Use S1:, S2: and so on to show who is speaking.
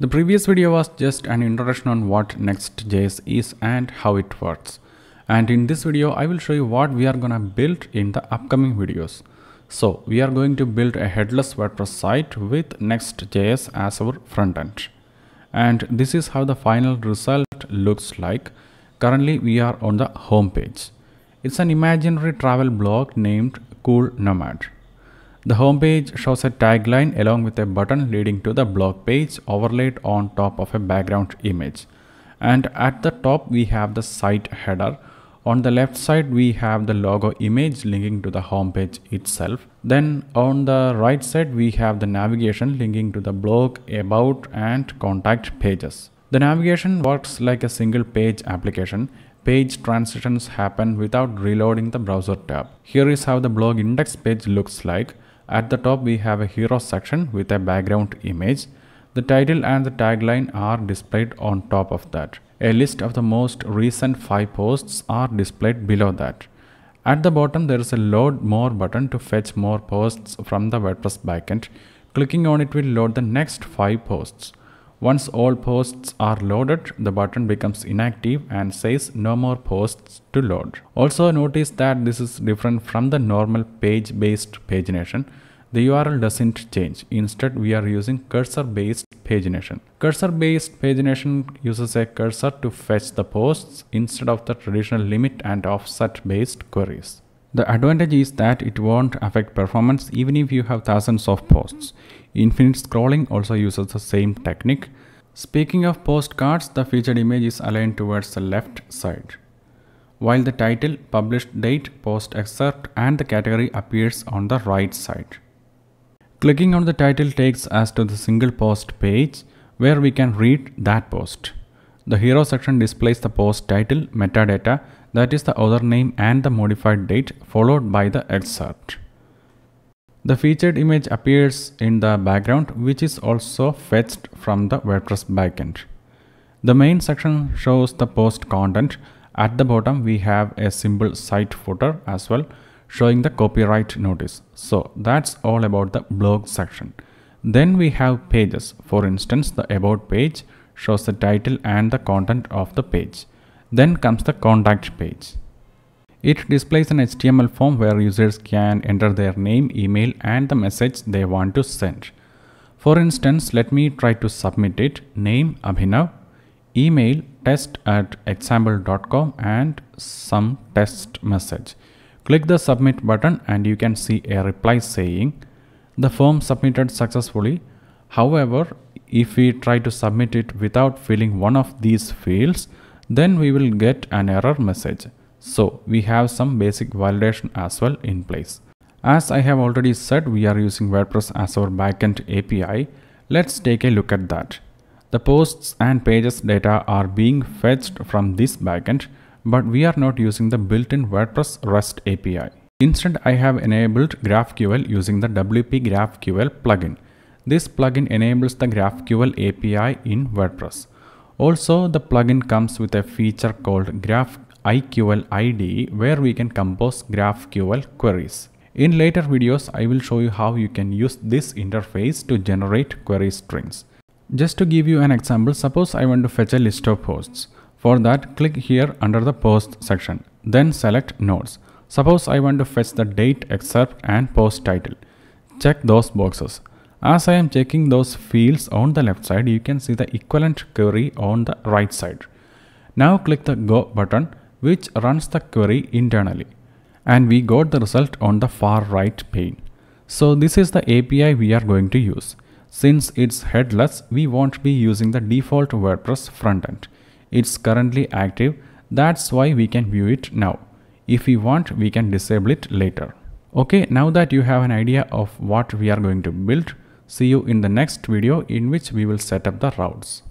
S1: The previous video was just an introduction on what Next.js is and how it works. And in this video, I will show you what we are gonna build in the upcoming videos. So we are going to build a headless WordPress site with Next.js as our front end. And this is how the final result looks like. Currently we are on the home page. It's an imaginary travel blog named Cool Nomad. The homepage shows a tagline along with a button leading to the blog page overlaid on top of a background image. And at the top we have the site header. On the left side we have the logo image linking to the homepage itself. Then on the right side we have the navigation linking to the blog, about and contact pages. The navigation works like a single page application page transitions happen without reloading the browser tab. Here is how the blog index page looks like. At the top we have a hero section with a background image. The title and the tagline are displayed on top of that. A list of the most recent 5 posts are displayed below that. At the bottom there is a load more button to fetch more posts from the WordPress backend. Clicking on it will load the next 5 posts. Once all posts are loaded, the button becomes inactive and says no more posts to load. Also notice that this is different from the normal page-based pagination. The URL doesn't change. Instead, we are using cursor-based pagination. Cursor-based pagination uses a cursor to fetch the posts instead of the traditional limit and offset-based queries. The advantage is that it won't affect performance even if you have thousands of posts. Infinite scrolling also uses the same technique. Speaking of postcards, the featured image is aligned towards the left side. While the title, published date, post excerpt and the category appears on the right side. Clicking on the title takes us to the single post page where we can read that post. The hero section displays the post title, metadata, that is the author name and the modified date followed by the excerpt. The featured image appears in the background which is also fetched from the WordPress backend. The main section shows the post content. At the bottom we have a simple site footer as well showing the copyright notice. So that's all about the blog section. Then we have pages. For instance, the about page shows the title and the content of the page. Then comes the contact page. It displays an HTML form where users can enter their name, email and the message they want to send. For instance, let me try to submit it. Name Abhinav, email test at example.com and some test message. Click the submit button and you can see a reply saying the form submitted successfully. However, if we try to submit it without filling one of these fields, then we will get an error message. So we have some basic validation as well in place. As I have already said, we are using WordPress as our backend API. Let's take a look at that. The posts and pages data are being fetched from this backend, but we are not using the built-in WordPress REST API. Instead, I have enabled GraphQL using the WP GraphQL plugin. This plugin enables the GraphQL API in WordPress. Also, the plugin comes with a feature called Graph IQL IDE where we can compose GraphQL queries. In later videos, I will show you how you can use this interface to generate query strings. Just to give you an example, suppose I want to fetch a list of posts. For that, click here under the post section. Then select nodes. Suppose I want to fetch the date, excerpt and post title. Check those boxes. As I am checking those fields on the left side, you can see the equivalent query on the right side. Now click the Go button which runs the query internally. And we got the result on the far right pane. So this is the API we are going to use. Since it's headless, we won't be using the default WordPress frontend. It's currently active, that's why we can view it now. If we want, we can disable it later. Okay, now that you have an idea of what we are going to build, See you in the next video in which we will set up the routes.